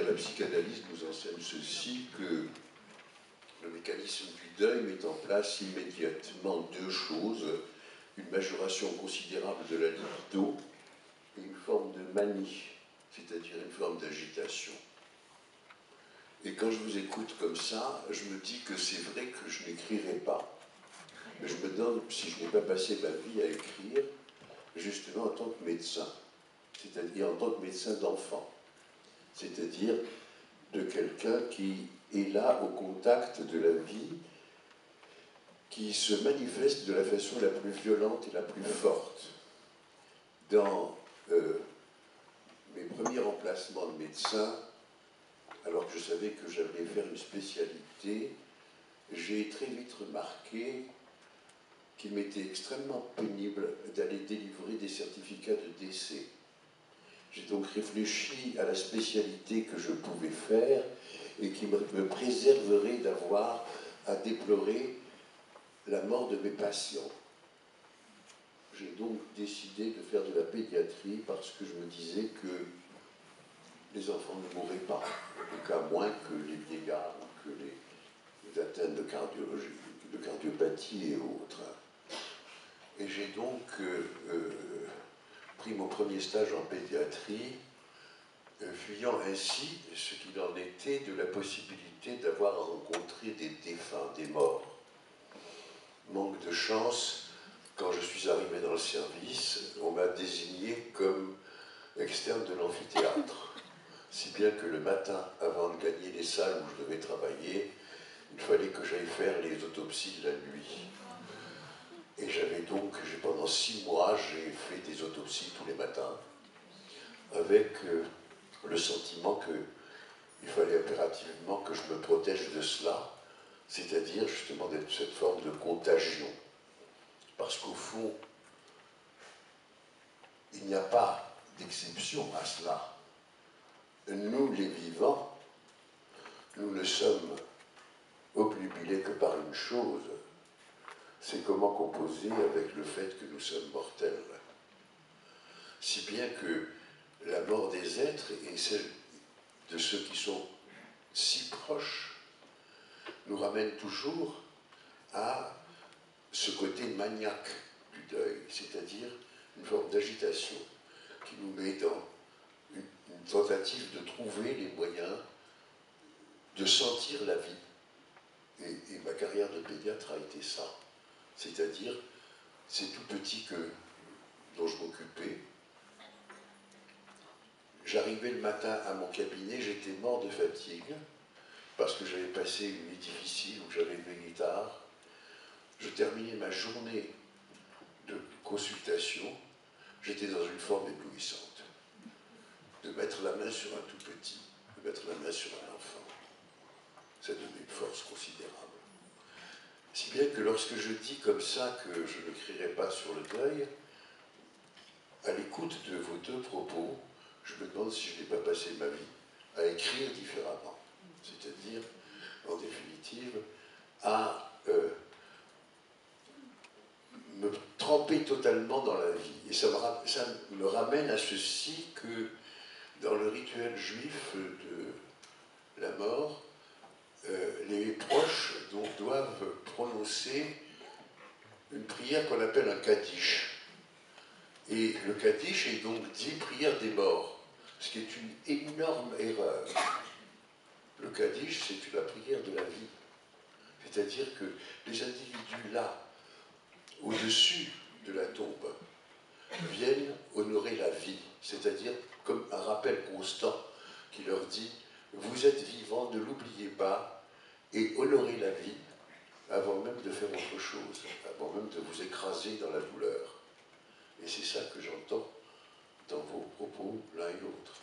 la psychanalyse nous enseigne ceci, que le mécanisme du deuil met en place immédiatement deux choses, une majoration considérable de la libido et une forme de manie, c'est-à-dire une forme d'agitation. Et quand je vous écoute comme ça, je me dis que c'est vrai que je n'écrirai pas. Mais je me demande si je n'ai pas passé ma vie à écrire, justement en tant que médecin, c'est-à-dire en tant que médecin d'enfant, c'est-à-dire de quelqu'un qui est là au contact de la vie, qui se manifeste de la façon la plus violente et la plus forte. Dans euh, mes premiers remplacements de médecin, alors que je savais que j'allais faire une spécialité, j'ai très vite remarqué qu'il m'était extrêmement pénible d'aller délivrer des certificats de décès. J'ai donc réfléchi à la spécialité que je pouvais faire et qui me préserverait d'avoir à déplorer la mort de mes patients. J'ai donc décidé de faire de la pédiatrie parce que je me disais que les enfants ne mourraient pas, en cas moins que les vieillards, que les, atteintes de, cardiologie, de cardiopathie et autres. Et j'ai donc euh, euh, pris mon premier stage en pédiatrie, euh, fuyant ainsi ce qu'il en était de la possibilité d'avoir rencontré des défunts, des morts. Manque de chance, quand je suis arrivé dans le service, on m'a désigné comme externe de l'amphithéâtre si bien que le matin, avant de gagner les salles où je devais travailler, il fallait que j'aille faire les autopsies de la nuit. Et j'avais donc, six mois, j'ai fait des autopsies tous les matins, avec euh, le sentiment qu'il fallait impérativement que je me protège de cela, c'est-à-dire justement de cette forme de contagion. Parce qu'au fond, il n'y a pas d'exception à cela nous les vivants, nous ne sommes obnubilés que par une chose, c'est comment composer avec le fait que nous sommes mortels. Si bien que la mort des êtres et celle de ceux qui sont si proches nous ramène toujours à ce côté maniaque du deuil, c'est-à-dire une forme d'agitation qui nous met dans une tentative de trouver les moyens de sentir la vie. Et, ma carrière de pédiatre a été ça. C'est-à-dire, c'est tout petit que, dont je m'occupais. J'arrivais le matin à mon cabinet, j'étais mort de fatigue, parce que j'avais passé une nuit difficile où j'avais veillé tard. Je terminais ma journée de consultation, j'étais dans une forme éblouissante de mettre la main sur un tout petit, de mettre la main sur un enfant. Ça donne une force considérable. Si bien que lorsque je dis comme ça que je ne crierai pas sur le deuil, à l'écoute de vos deux propos, je me demande si je n'ai pas passé ma vie à écrire différemment. C'est-à-dire, en définitive, à euh, me tremper totalement dans la vie. Et ça me ramène à ceci que dans le rituel juif de la mort, les proches doivent prononcer une prière qu'on appelle un kaddish. Et le kaddish est donc dit prière des morts, ce qui est une énorme erreur. Le kaddish, c'est la prière de la vie. C'est-à-dire que les individus là, au-dessus de la tombe, viennent honorer la vie, c'est-à-dire comme un rappel constant qui leur dit Vous êtes vivants, ne l'oubliez pas, et honorez la vie avant même de faire autre chose, avant même de vous écraser dans la douleur. Et c'est ça que j'entends dans vos propos l'un et l'autre.